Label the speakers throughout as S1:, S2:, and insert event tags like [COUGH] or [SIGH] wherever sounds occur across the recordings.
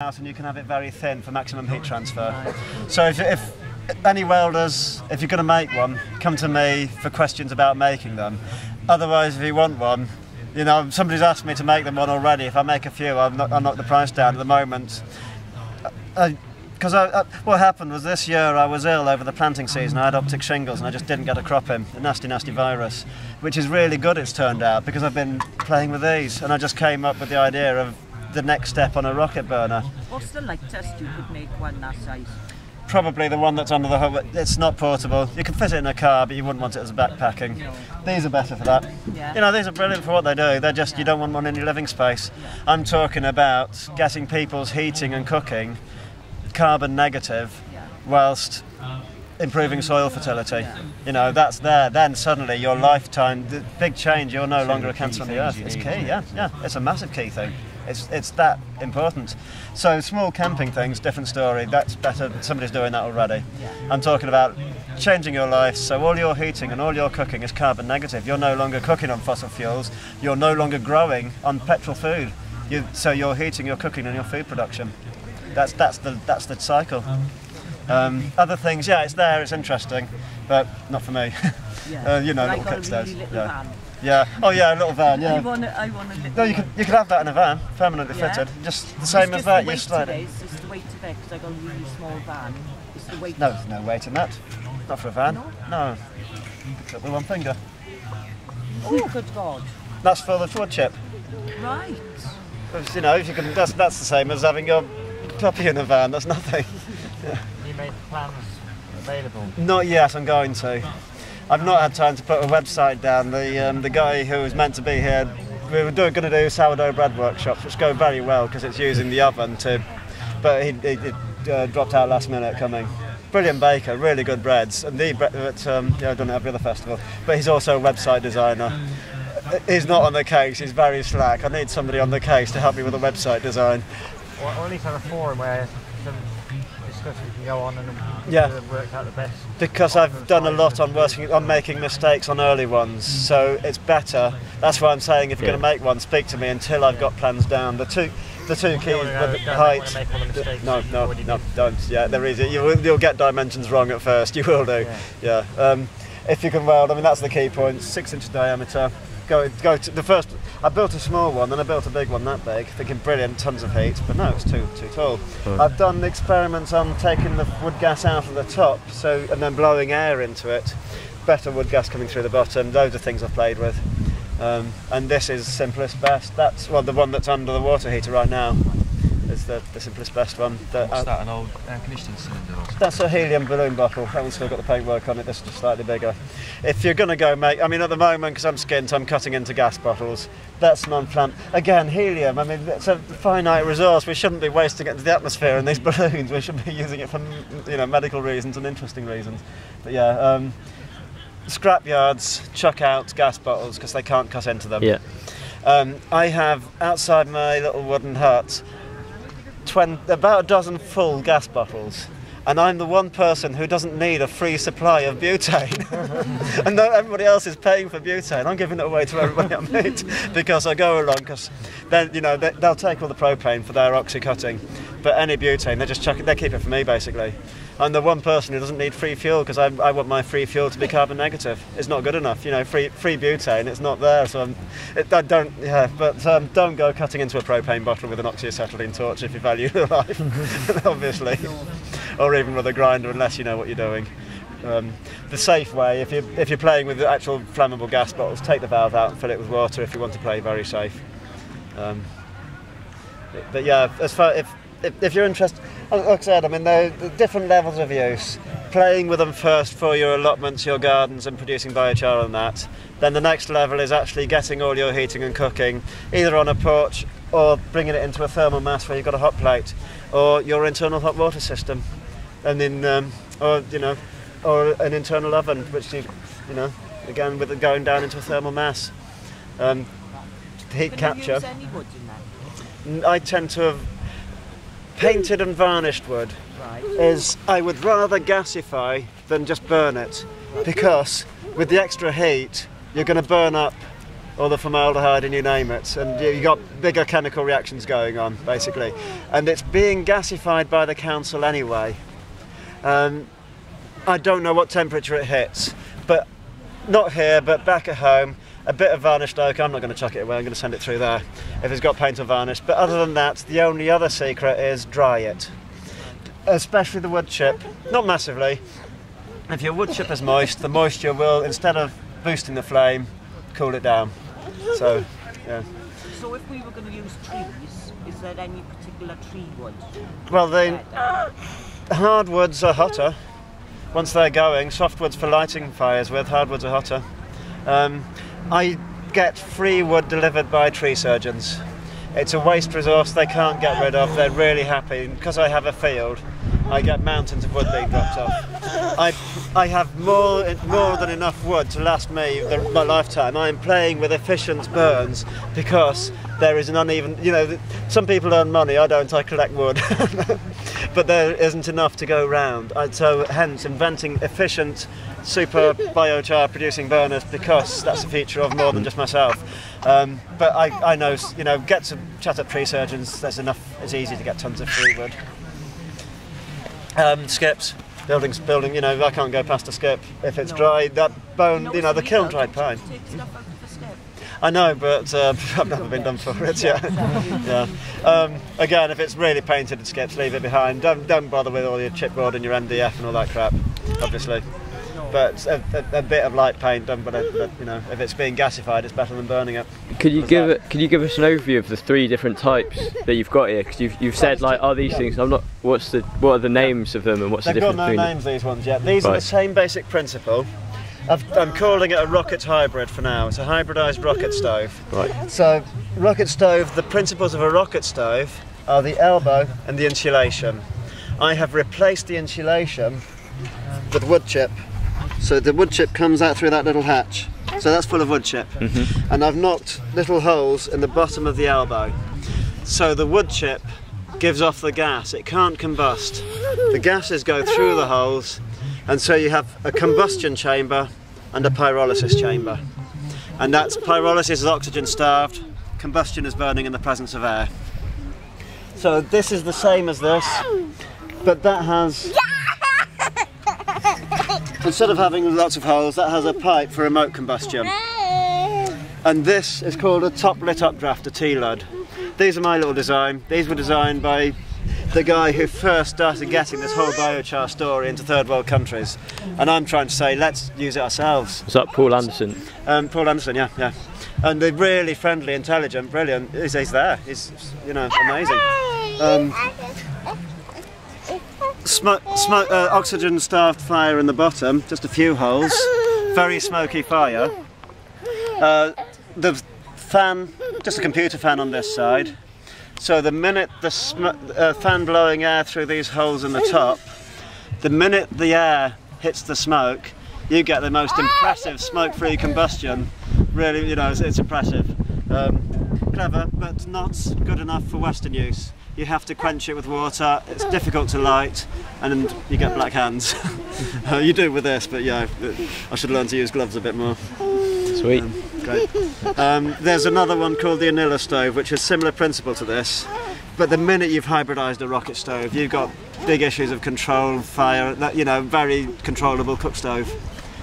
S1: and you can have it very thin for maximum heat transfer. So if, if any welders, if you're going to make one, come to me for questions about making them. Otherwise, if you want one, you know, somebody's asked me to make them one already. If I make a few, I'll knock, knock the price down at the moment. Uh, uh, because uh, what happened was this year I was ill over the planting season. I had optic shingles and I just didn't get a crop in, a nasty, nasty virus, which is really good. It's turned out because I've been playing with these, and I just came up with the idea of the next step on a rocket burner.
S2: What's the lightest you could make one that size?
S1: Probably the one that's under the hood. It's not portable. You can fit it in a car, but you wouldn't want it as a backpacking. These are better for that.
S2: Yeah.
S1: You know, these are brilliant for what they do. They're just you don't want one in your living space. I'm talking about getting people's heating and cooking carbon negative, whilst improving soil fertility. You know, that's there. Then suddenly your lifetime, the big change. You're no longer a cancer on the earth. It's key. Yeah, yeah. It's a massive key thing. It's, it's that important. So small camping things, different story. That's better. Somebody's doing that already. I'm talking about changing your life. So all your heating and all your cooking is carbon negative. You're no longer cooking on fossil fuels. You're no longer growing on petrol food. You, so you're heating, your cooking, and your food production. That's that's the that's the cycle. Um, other things, yeah, it's there. It's interesting, but not for me.
S2: Yeah. [LAUGHS]
S1: uh, you know, little
S2: a really
S1: Yeah.
S2: Van.
S1: yeah. Oh yeah, a little van.
S2: I
S1: Yeah.
S2: want a, I want a little
S1: No, you can you can have that in a van, permanently
S2: Yeah.
S1: fitted. Just the same
S2: it's
S1: as
S2: just
S1: that.
S2: The
S1: You
S2: weight
S1: slide it.
S2: it. It's just the weight of it because I got a really small van. It's the weight.
S1: No, there's no weight in that. Not for a van.
S2: No?
S1: No. Pick up with one finger.
S2: Oh, good God.
S1: That's for the wood chip.
S2: Right.
S1: Because, You know, if you can, that's that's the same as having your puppy in a van. That's nothing. [LAUGHS]
S3: You made plans available.
S1: Not yet. I'm going to. I've not had time to put a website down. The um, the guy who was meant to be here, we were going to do sourdough bread workshops, which go very well because it's using the oven to. But he, he, he uh, dropped out last minute coming. Brilliant baker, really good breads, and the that um, yeah, I've done it every other festival. But he's also a website designer. He's not on the case. He's very slack. I need somebody on the case to help me with the website design.
S3: Or, or at least have a forum where some discussion can go on and
S1: Yeah.
S3: yeah. work out the best.
S1: because I've done a lot on working on making mistakes on early ones, so it's better. That's why I'm saying if you're going to make one, speak to me until I've got plans down. The two, the two keys, the height.
S3: the
S1: No, no, no,
S3: did.
S1: don't. Yeah, there is. You will, you'll get dimensions wrong at first. You will do. Yeah. Um, if you can weld, I mean that's the key point. Six inch diameter. Go, go to the first. I built a small one, then I built a big one that big, thinking brilliant, tons of heat, but no, it's too too tall. I've done experiments on taking the wood gas out of the top, so and then blowing air into it. Better wood gas coming through the bottom. Those are things I've played with. Um, and this is simplest best. That's well the one that's under the water heater right now. Is the, the simplest best one. That,
S4: What's
S1: uh,
S4: that, an old air conditioning cylinder or
S1: that's a helium balloon bottle. That one's still got the paintwork on it. This is just slightly bigger. If you're going to go make, I mean, at the moment, because I'm skint, I'm cutting into gas bottles. That's non-flamm. Again, helium. I mean, it's a finite resource. We shouldn't be wasting it into the atmosphere in these [LAUGHS] balloons. We should be using it for, you know, medical reasons and interesting reasons. But yeah, um, scrap yards chuck out gas bottles because they can't cut into them.
S5: Yeah.
S1: Um, I have outside my little wooden hut 20, about a dozen full gas bottles. And I'm the one person who doesn't need a free supply of butane. [LAUGHS] and everybody else is paying for butane, I'm giving it away to everybody I meet [LAUGHS] because I go along because then, you know, they, they'll take all the propane for their oxy cutting. But any butane, they just chuck it, they keep it for me basically. I'm the one person who doesn't need free fuel because I, I want my free fuel to be carbon negative. It's not good enough, you know. Free free butane, it's not there. So it, I don't, yeah. But um, don't go cutting into a propane bottle with an oxyacetylene torch if you value [LAUGHS] your life, [LAUGHS] obviously, or even with a grinder unless you know what you're doing. Um, the safe way, if you if you're playing with actual flammable gas bottles, take the valve out and fill it with water if you want to play very safe. Um, but yeah, as far if if, if you're interested, like I said, I mean, there are different levels of use. Playing with them first for your allotments, your gardens, and producing biochar on that. Then the next level is actually getting all your heating and cooking either on a porch or bringing it into a thermal mass where you've got a hot plate, or your internal hot water system, and then, um, or you know, or an internal oven, which you, you know, again with it going down into a thermal mass. Um, heat
S2: Can
S1: capture.
S2: you use any wood in that?
S1: I tend to have painted and varnished wood
S2: Right.
S1: is I would rather gasify than just burn it because with the extra heat you're going to burn up all the formaldehyde and you name it, and you- you've got bigger chemical reactions going on, basically. And it's being gasified by the council anyway. Um, I don't know what temperature it hits, but not here, but back at home, a bit of varnished oak. I'm not going to chuck it away. I'm going to send it through there if it's got paint or varnish. But other than that, the only other secret is dry it, especially the wood chip. Not massively. If your wood chip is moist, the moisture will, instead of boosting the flame, cool it down. So, yeah.
S2: So if we were going to use trees, is there any particular tree wood?
S1: Well, the
S2: that-
S1: hardwoods are hotter once they're going. Softwoods for lighting fires with, hardwoods are hotter. Um, I get free wood delivered by tree surgeons. It's a waste resource they can't get rid of. They're really happy. Because I have a field, I get mountains of wood being dropped off. I, I have more, more than enough wood to last me the, my lifetime. I am playing with efficient burns because there is an uneven, you know, some people earn money, I don't, I collect wood. [LAUGHS] but there isn't enough to go round. So hence inventing efficient super biochar producing burners because that's a feature of more than just myself. Um, but I, I know, you know, get to chat up tree surgeons, there's enough, it's easy to get tons of free wood. Um, skips, buildings, building, you know, I can't go past a skip if it's dry. That bone, you know, the kiln dried pine. I know, but uh, [LAUGHS] I've never been done for it yet. yeah. Um, again, if it's really painted and skips, leave it behind. Don't don't bother with all your chipboard and your MDF and all that crap, obviously. But a, a, a bit of light paint done, but, it, but you know, if it's being gasified, it's better than burning it.
S5: Could you
S1: What's
S5: give
S1: that?
S5: it? Could you give us an overview of the three different types that you've got here? Because you've, you've said like, are these things? I'm not. What's the? What are the names of them, and what's
S1: They've
S5: the
S1: got
S5: difference
S1: no
S5: between them?
S1: names, these ones yet. These are the same basic principle. I've, I'm calling it a rocket hybrid for now. It's a hybridized rocket stove.
S5: Right.
S1: So, rocket stove, the principles of a rocket stove are the elbow and the insulation. I have replaced the insulation with wood chip. So the wood chip comes out through that little hatch. So that's full of wood chip. Mm-hmm. And I've knocked little holes in the bottom of the elbow. So the wood chip gives off the gas. It can't combust. The gases go through the holes, and so you have a combustion chamber and a pyrolysis chamber. And that's pyrolysis is oxygen starved, combustion is burning in the presence of air. So this is the same as this, but that has [LAUGHS] instead of having lots of holes, that has a pipe for remote combustion. And this is called a top lit updraft, a T-Lud. These are my little design. These were designed by the guy who first started getting this whole biochar story into third world countries. And I'm trying to say, let's use it ourselves.
S5: Was that Paul Anderson?
S1: Um, Paul Anderson, yeah, yeah. And they're really friendly, intelligent, brilliant. He's, he's there. He's, you know, amazing. Um, Smoke, smoke, uh, oxygen starved fire in the bottom, just a few holes. Very smoky fire. Uh, the fan, just a computer fan on this side. So the minute the sm- uh, fan blowing air through these holes in the top, the minute the air hits the smoke, you get the most impressive smoke-free combustion. Really, you know, it's, it's impressive. Um, clever, but not good enough for Western use. You have to quench it with water. It's difficult to light, and you get black hands. [LAUGHS] uh, you do with this, but yeah, I should learn to use gloves a bit more.
S5: Sweet.
S1: Great. Um, there's another one called the Anila stove, which is similar principle to this. But the minute you've hybridised a rocket stove, you've got big issues of control, fire, you know, very controllable cook stove.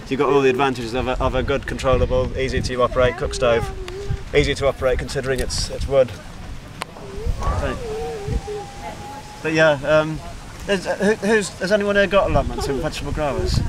S1: You've got all the advantages of a, of a good, controllable, easy to operate cook stove. Easy to operate considering it's, it's wood. But yeah, um, there's, who, who's, has anyone here got allotments in vegetable growers?